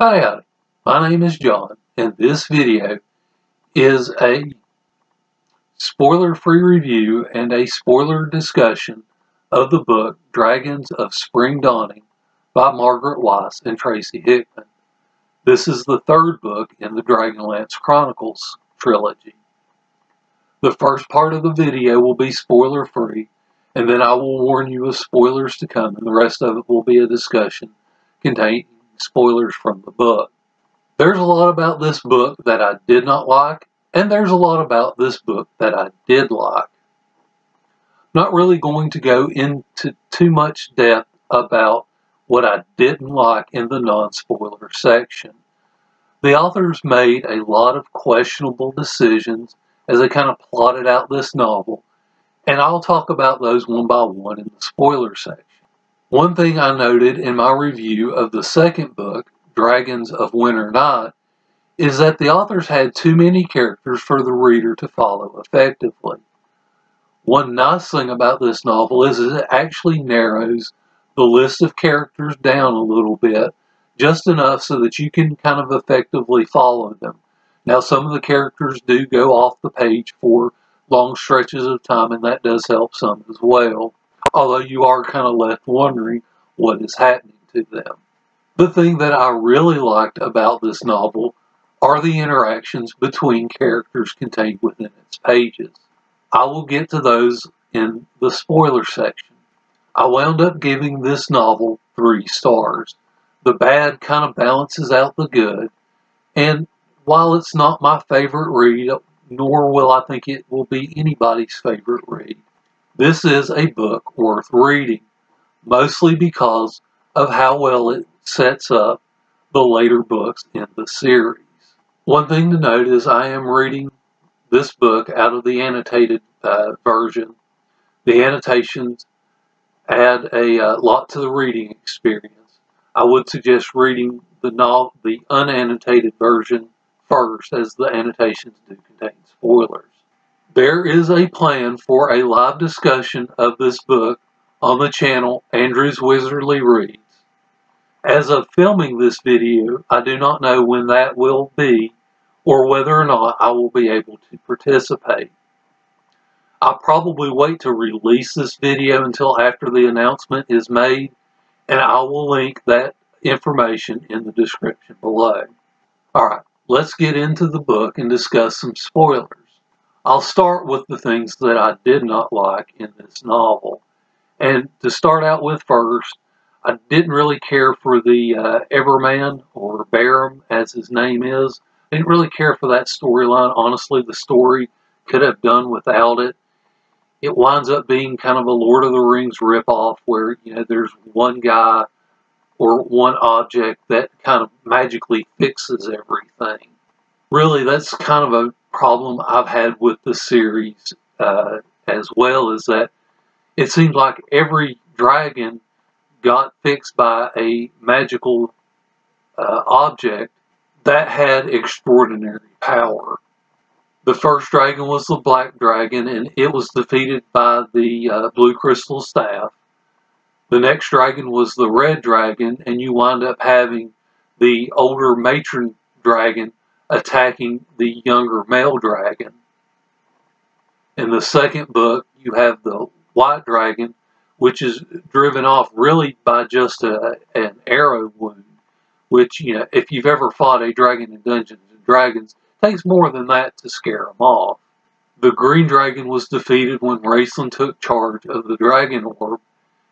Hi, howdy. My name is John, and this video is a spoiler-free review and a spoiler discussion of the book Dragons of Spring Dawning by Margaret Weis and Tracy Hickman. This is the third book in the Dragonlance Chronicles trilogy. The first part of the video will be spoiler-free, and then I will warn you of spoilers to come, and the rest of it will be a discussion containing spoilers from the book. There's a lot about this book that I did not like, and there's a lot about this book that I did like. Not really going to go into too much depth about what I didn't like in the non-spoiler section. The authors made a lot of questionable decisions as they kind of plotted out this novel, and I'll talk about those one by one in the spoiler section. One thing I noted in my review of the second book, Dragons of Winter Night, is that the authors had too many characters for the reader to follow effectively. One nice thing about this novel is it actually narrows the list of characters down a little bit, just enough so that you can kind of effectively follow them. Now, some of the characters do go off the page for long stretches of time, and that does help some as well although you are kind of left wondering what is happening to them. The thing that I really liked about this novel are the interactions between characters contained within its pages. I will get to those in the spoiler section. I wound up giving this novel three stars. The bad kind of balances out the good, and while it's not my favorite read, nor will I think it will be anybody's favorite read, this is a book worth reading, mostly because of how well it sets up the later books in the series. One thing to note is I am reading this book out of the annotated uh, version. The annotations add a uh, lot to the reading experience. I would suggest reading the the unannotated version first, as the annotations do contain spoilers. There is a plan for a live discussion of this book on the channel Andrew's Wizardly Reads. As of filming this video, I do not know when that will be or whether or not I will be able to participate. I'll probably wait to release this video until after the announcement is made, and I will link that information in the description below. Alright, let's get into the book and discuss some spoilers. I'll start with the things that I did not like in this novel. And to start out with first, I didn't really care for the uh, Everman, or Berem as his name is. I didn't really care for that storyline. Honestly, the story could have done without it. It winds up being kind of a Lord of the Rings ripoff where, you know, there's one guy or one object that kind of magically fixes everything. Really, that's kind of a problem I've had with the series uh, as well is that it seems like every dragon got fixed by a magical uh, object that had extraordinary power. The first dragon was the black dragon, and it was defeated by the uh, blue crystal staff. The next dragon was the red dragon, and you wind up having the older matron dragon attacking the younger male dragon. In the second book, you have the white dragon, which is driven off really by just a, an arrow wound, which, you know, if you've ever fought a dragon in Dungeons and Dragons, takes more than that to scare them off. The green dragon was defeated when Raistlin took charge of the dragon orb,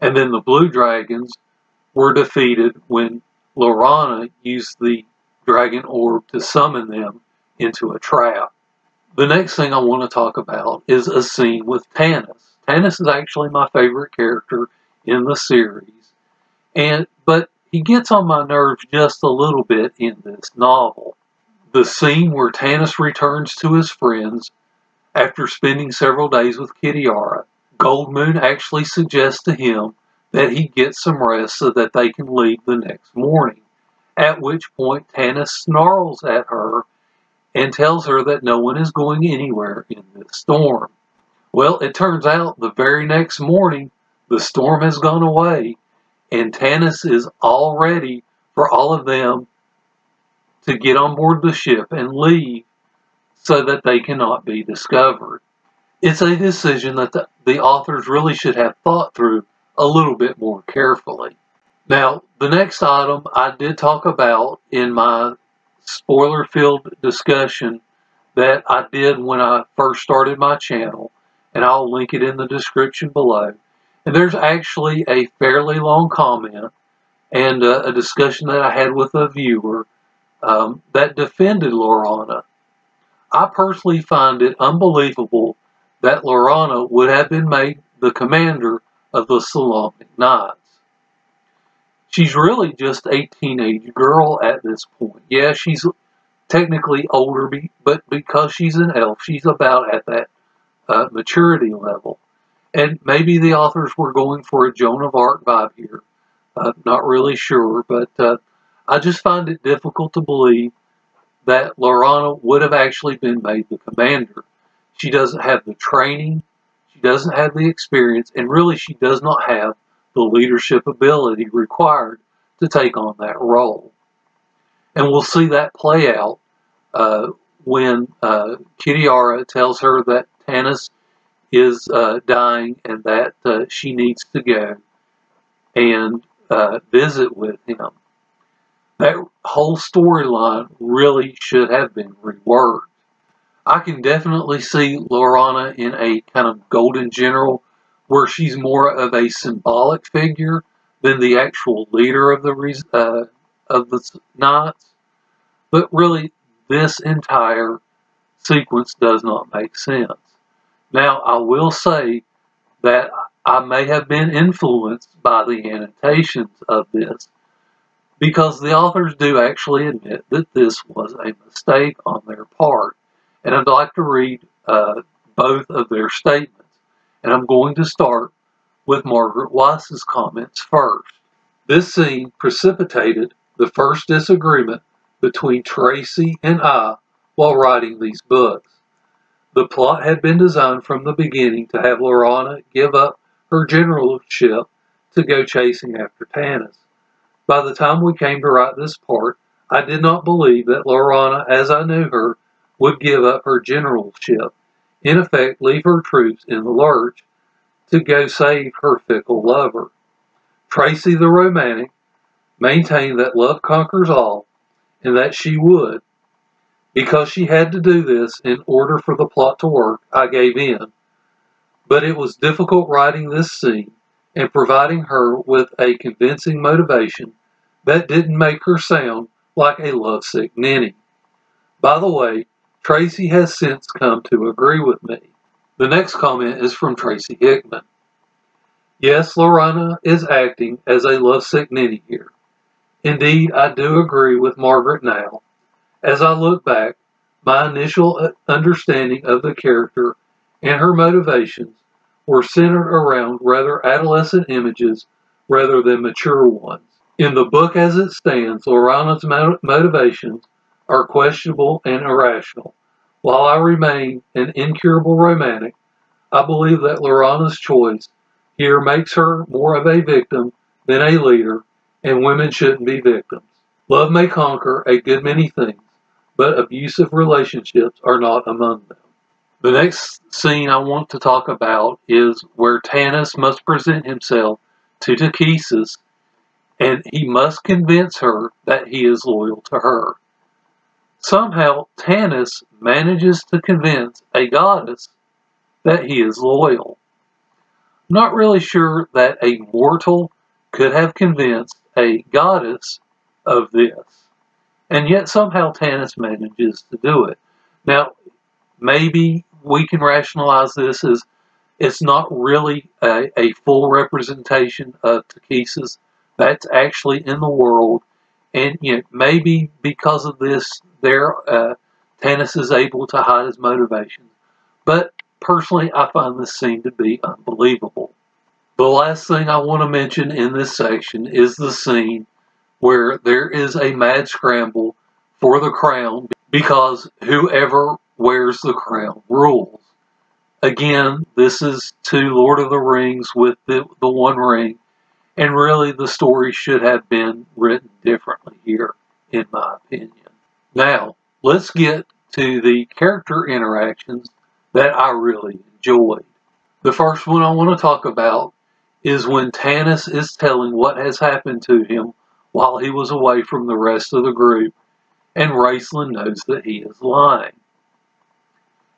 and then the blue dragons were defeated when Laurana used the dragon orb to summon them into a trap. The next thing I want to talk about is a scene with Tanis. Tanis is actually my favorite character in the series, and but he gets on my nerves just a little bit in this novel. The scene where Tanis returns to his friends after spending several days with Kitiara, Goldmoon actually suggests to him that he get some rest so that they can leave the next morning at which point Tanis snarls at her and tells her that no one is going anywhere in this storm. Well, it turns out the very next morning, the storm has gone away, and Tanis is all ready for all of them to get on board the ship and leave so that they cannot be discovered. It's a decision that the, the authors really should have thought through a little bit more carefully. Now, the next item I did talk about in my spoiler filled discussion that I did when I first started my channel, and I'll link it in the description below. And there's actually a fairly long comment and uh, a discussion that I had with a viewer um, that defended Laurana. I personally find it unbelievable that Laurana would have been made the commander of the Solamnic Knights. She's really just a teenage girl at this point. Yeah, she's technically older, but because she's an elf, she's about at that uh, maturity level. And maybe the authors were going for a Joan of Arc vibe here. Uh, not really sure, but uh, I just find it difficult to believe that Laurana would have actually been made the commander. She doesn't have the training, she doesn't have the experience, and really she does not have the leadership ability required to take on that role. And we'll see that play out uh, when uh, Kitiara tells her that Tanis is uh, dying and that uh, she needs to go and uh, visit with him. That whole storyline really should have been reworked. I can definitely see Laurana in a kind of golden general where she's more of a symbolic figure than the actual leader of the uh, of the knights. But really, this entire sequence does not make sense. Now, I will say that I may have been influenced by the annotations of this because the authors do actually admit that this was a mistake on their part. And I'd like to read uh, both of their statements. And I'm going to start with Margaret Weis's comments first. This scene precipitated the first disagreement between Tracy and I while writing these books. The plot had been designed from the beginning to have Laurana give up her generalship to go chasing after Tanis. By the time we came to write this part, I did not believe that Laurana, as I knew her, would give up her generalship, in effect leave her troops in the lurch, to go save her fickle lover. Tracy the romantic maintained that love conquers all, and that she would. Because she had to do this in order for the plot to work, I gave in. But it was difficult writing this scene and providing her with a convincing motivation that didn't make her sound like a lovesick ninny. By the way, Tracy has since come to agree with me. The next comment is from Tracy Hickman. Yes, Laurana is acting as a lovesick ninny here. Indeed, I do agree with Margaret now. As I look back, my initial uh, understanding of the character and her motivations were centered around rather adolescent images rather than mature ones. In the book as it stands, Laurana's motivations are questionable and irrational. While I remain an incurable romantic, I believe that Laurana's choice here makes her more of a victim than a leader and women shouldn't be victims. Love may conquer a good many things, but abusive relationships are not among them. The next scene I want to talk about is where Tanis must present himself to Takhisis and he must convince her that he is loyal to her. Somehow, Tanis manages to convince a goddess that he is loyal. Not really sure that a mortal could have convinced a goddess of this. And yet somehow Tanis manages to do it. Now, maybe we can rationalize this as it's not really a, a full representation of Takhisis that's actually in the world. And you know, maybe because of this, there uh, is able to hide his motivations. But personally, I find this scene to be unbelievable. The last thing I want to mention in this section is the scene where there is a mad scramble for the crown because whoever wears the crown rules. Again, this is to Lord of the Rings with the, the One Ring, and really the story should have been written differently here, in my opinion. Now, let's get to the character interactions that I really enjoyed. The first one I want to talk about is when Tanis is telling what has happened to him while he was away from the rest of the group, and Raistlin knows that he is lying.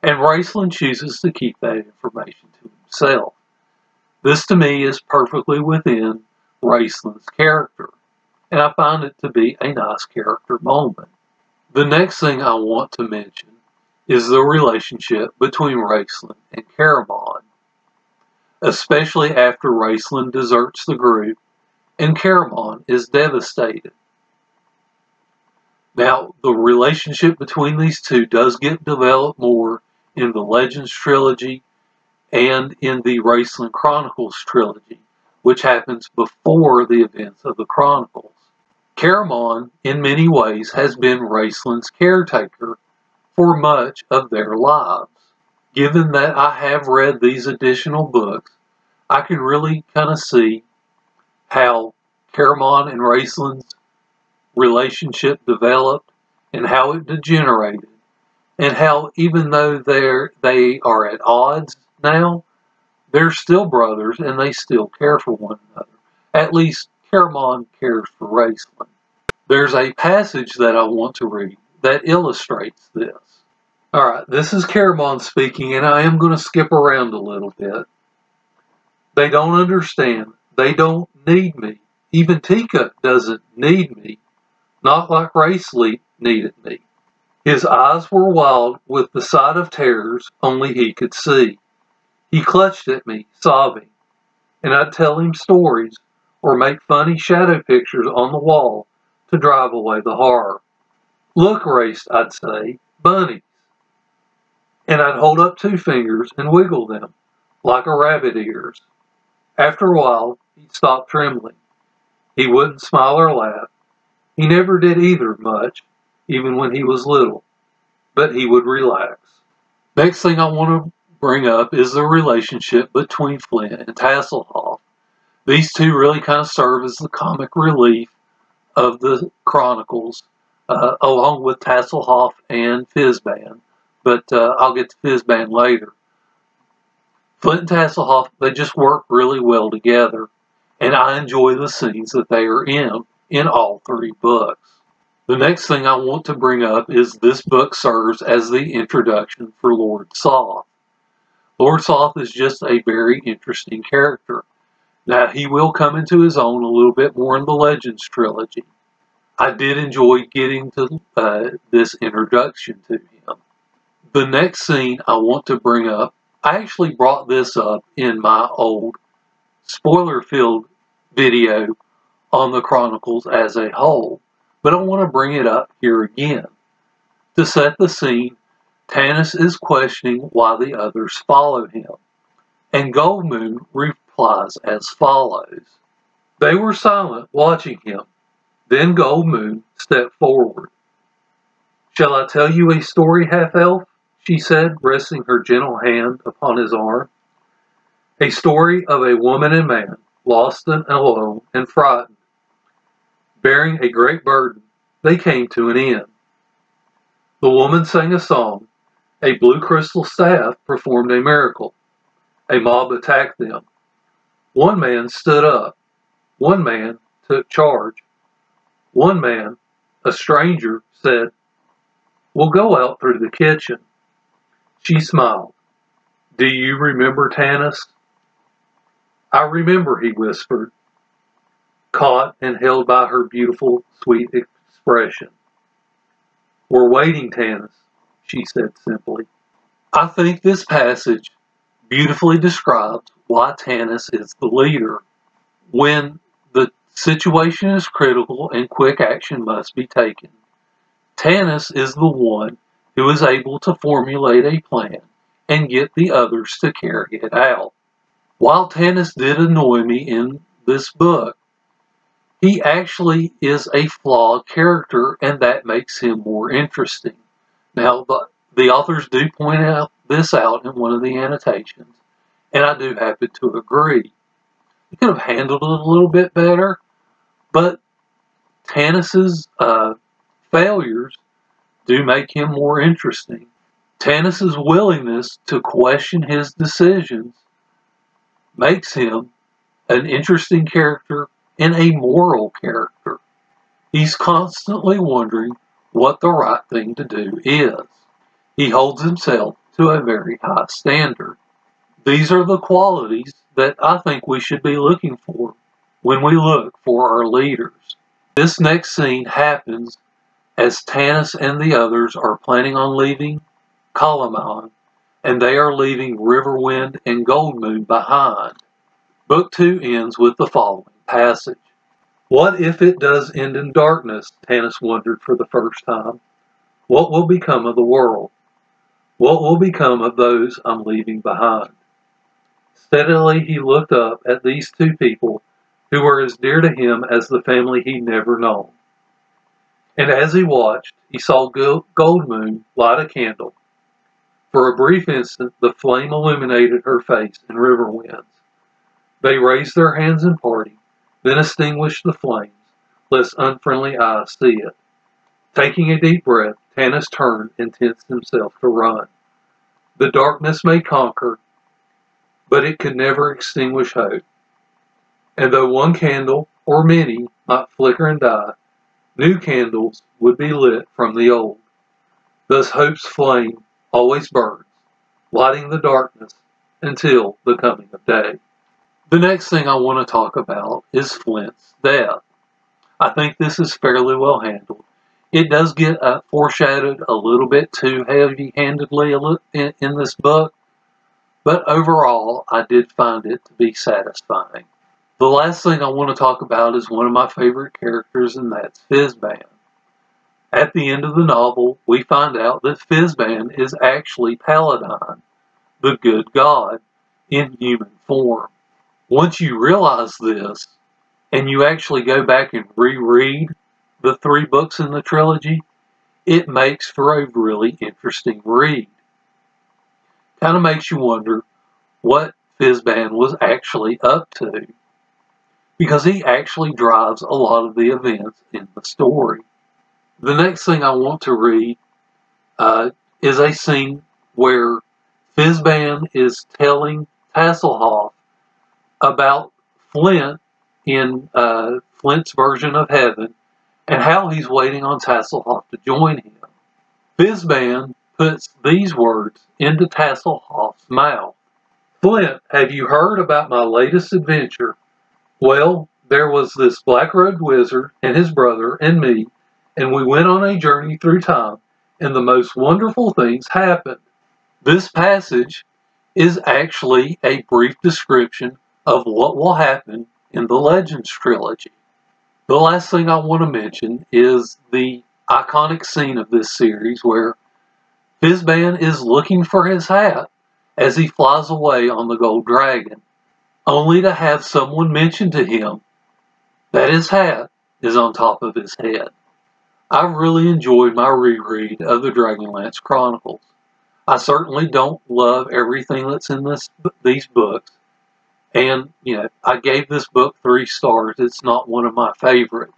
And Raistlin chooses to keep that information to himself. This to me is perfectly within Raistlin's character, and I find it to be a nice character moment. The next thing I want to mention is the relationship between Raistlin and Caramon, especially after Raistlin deserts the group and Caramon is devastated. Now, the relationship between these two does get developed more in the Legends trilogy and in the Raistlin Chronicles trilogy, which happens before the events of the Chronicles. Caramon, in many ways, has been Raistlin's caretaker for much of their lives. Given that I have read these additional books, I can really kind of see how Caramon and Raistlin's relationship developed and how it degenerated and how even though they're they are at odds now, they're still brothers and they still care for one another. At least Caramon cares for Raistlin. There's a passage that I want to read that illustrates this. Alright, this is Caramon speaking, and I am going to skip around a little bit. They don't understand. They don't need me. Even Tika doesn't need me. Not like Raistlin needed me. His eyes were wild with the sight of terrors only he could see. He clutched at me, sobbing, and I'd tell him stories or make funny shadow pictures on the wall to drive away the horror. Look, Raist, I'd say, bunnies. And I'd hold up two fingers and wiggle them, like a rabbit ears. After a while, he'd stop trembling. He wouldn't smile or laugh. He never did either much, even when he was little, but he would relax. Next thing I want to bring up is the relationship between Flint and Tasslehoff. These two really kind of serve as the comic relief of the Chronicles, uh, along with Tasslehoff and Fizban, but uh, I'll get to Fizban later. Flint and Tasslehoff, they just work really well together, and I enjoy the scenes that they are in in all three books. The next thing I want to bring up is this book serves as the introduction for Lord Soth. Lord Soth is just a very interesting character. Now, he will come into his own a little bit more in the Legends trilogy. I did enjoy getting to uh, this introduction to him. The next scene I want to bring up, I actually brought this up in my old spoiler filled video on the Chronicles as a whole, but I want to bring it up here again. To set the scene, Tanis is questioning why the others follow him, and Goldmoon replies as follows. They were silent, watching him. Then Goldmoon stepped forward. Shall I tell you a story, half-elf? she said, resting her gentle hand upon his arm. A story of a woman and man, lost and alone and frightened. Bearing a great burden, they came to an end. The woman sang a song. A blue crystal staff performed a miracle. A mob attacked them. One man stood up. One man took charge. One man, a stranger, said, We'll go out through the kitchen. She smiled. Do you remember Tanis? I remember, he whispered caught and held by her beautiful, sweet expression. We're waiting, Tanis, she said simply. I think this passage beautifully describes why Tanis is the leader. When the situation is critical and quick action must be taken, Tanis is the one who is able to formulate a plan and get the others to carry it out. While Tanis did annoy me in this book, he actually is a flawed character, and that makes him more interesting. Now, the, the authors do point out this out in one of the annotations, and I do happen to agree. He could have handled it a little bit better, but Tanis's uh, failures do make him more interesting. Tanis's willingness to question his decisions makes him an interesting character and a moral character. He's constantly wondering what the right thing to do is. He holds himself to a very high standard. These are the qualities that I think we should be looking for when we look for our leaders. This next scene happens as Tanis and the others are planning on leaving Kalaman, and they are leaving Riverwind and Goldmoon behind. Book 2 ends with the following passage. What if it does end in darkness? Tanis wondered for the first time. What will become of the world? What will become of those I'm leaving behind? Steadily he looked up at these two people who were as dear to him as the family he'd never known. And as he watched, he saw Goldmoon light a candle. For a brief instant, the flame illuminated her face and Riverwind's. They raised their hands in parting, then extinguished the flames, lest unfriendly eyes see it. Taking a deep breath, Tanis turned and tensed himself to run. The darkness may conquer, but it could never extinguish hope. And though one candle, or many, might flicker and die, new candles would be lit from the old. Thus hope's flame always burns, lighting the darkness until the coming of day. The next thing I want to talk about is Flint's death. I think this is fairly well handled. It does get uh, foreshadowed a little bit too heavy-handedly in, in this book, but overall, I did find it to be satisfying. The last thing I want to talk about is one of my favorite characters, and that's Fizban. At the end of the novel, we find out that Fizban is actually Paladine, the good god, in human form. Once you realize this, and you actually go back and reread the three books in the trilogy, it makes for a really interesting read. Kind of makes you wonder what Fizban was actually up to because he actually drives a lot of the events in the story. The next thing I want to read uh, is a scene where Fizban is telling Tasslehoff about Flint in uh, Flint's version of heaven and how he's waiting on Tasslehoff to join him. Fizban puts these words into Tasslehoff's mouth. Flint, have you heard about my latest adventure well, there was this black robed wizard and his brother and me, and we went on a journey through time, and the most wonderful things happened. This passage is actually a brief description of what will happen in the Legends trilogy. The last thing I want to mention is the iconic scene of this series where Fizban is looking for his hat as he flies away on the gold dragon only to have someone mention to him that his hat is on top of his head. I really enjoyed my reread of the Dragonlance Chronicles. I certainly don't love everything that's in this these books, and you know I gave this book three stars. It's not one of my favorites.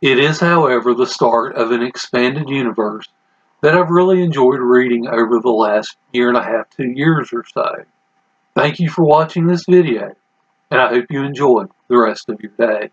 It is, however, the start of an expanded universe that I've really enjoyed reading over the last year and a half, two years or so. Thank you for watching this video, and I hope you enjoy the rest of your day.